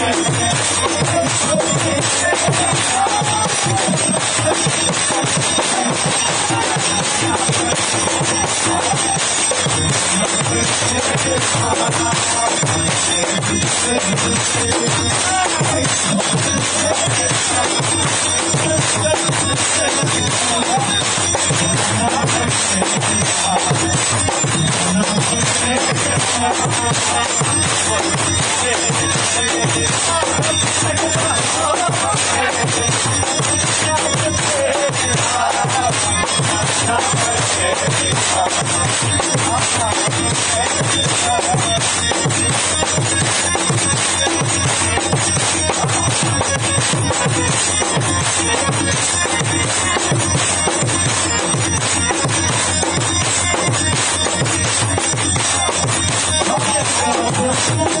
Thank you. I'm Yeah.